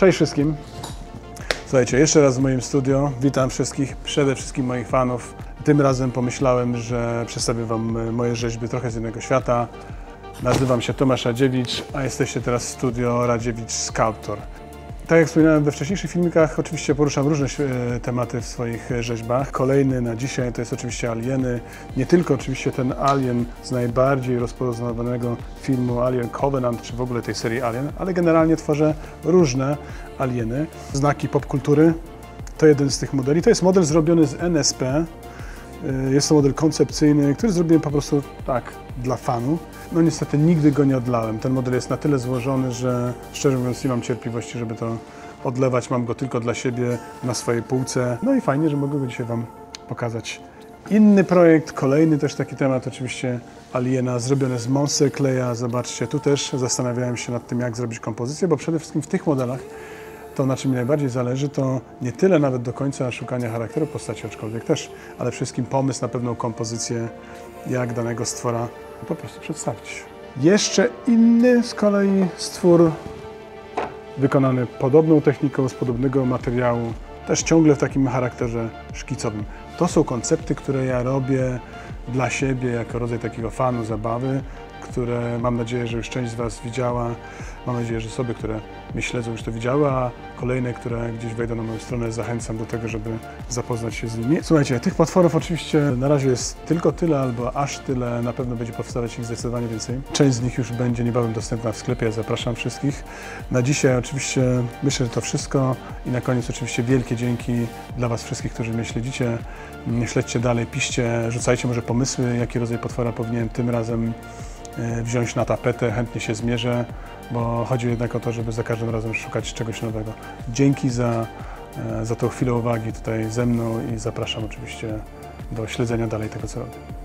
Cześć wszystkim. Słuchajcie, jeszcze raz w moim studio. Witam wszystkich, przede wszystkim moich fanów. Tym razem pomyślałem, że przedstawię Wam moje rzeźby trochę z innego świata. Nazywam się Tomasz Radziewicz, a jesteście teraz w studio Radziewicz Sculptor. Tak jak wspominałem we wcześniejszych filmikach, oczywiście poruszam różne e, tematy w swoich e, rzeźbach. Kolejny na dzisiaj to jest oczywiście alieny. Nie tylko oczywiście ten alien z najbardziej rozpoznawanego filmu Alien Covenant, czy w ogóle tej serii Alien, ale generalnie tworzę różne alieny. Znaki popkultury to jeden z tych modeli. To jest model zrobiony z NSP. Y, Jest to model koncepcyjny, który zrobiłem po prostu tak dla fanów. No niestety nigdy go nie odlałem. Ten model jest na tyle złożony, że szczerze mówiąc nie mam cierpliwości, żeby to odlewać. Mam go tylko dla siebie na swojej półce. No i fajnie, że mogę go dzisiaj Wam pokazać. Inny projekt, kolejny też taki temat, oczywiście Aliena, zrobione z Monster Claya. Zobaczcie, tu też zastanawiałem się nad tym, jak zrobić kompozycję, bo przede wszystkim w tych modelach to, na czym mi najbardziej zależy, to nie tyle nawet do końca szukania charakteru postaci, aczkolwiek też, ale wszystkim pomysł na pewną kompozycję, jak danego stwora po prostu przedstawić. Jeszcze inny z kolei stwór wykonany podobną techniką, z podobnego materiału, też ciągle w takim charakterze szkicowym. To są koncepty, które ja robię dla siebie, jako rodzaj takiego fanu, zabawy, które mam nadzieję, że już część z Was widziała. Mam nadzieję, że osoby, które mnie śledzą, już to widziały, a kolejne, które gdzieś wejdą na moją stronę, zachęcam do tego, żeby zapoznać się z nimi. Słuchajcie, tych potworów oczywiście na razie jest tylko tyle, albo aż tyle. Na pewno będzie powstawać ich zdecydowanie więcej. Część z nich już będzie niebawem dostępna w sklepie. Zapraszam wszystkich. Na dzisiaj oczywiście myślę, że to wszystko i na koniec oczywiście wielkie dzięki dla Was wszystkich, którzy mnie śledzicie. Śledźcie dalej, piszcie, rzucajcie może pomysły, jaki rodzaj potwora powinien tym razem e, wziąć na tapetę, chętnie się zmierzę, bo chodzi jednak o to, żeby za każdym razem szukać czegoś nowego. Dzięki za, e, za tą chwilę uwagi tutaj ze mną i zapraszam oczywiście do śledzenia dalej tego, co robię.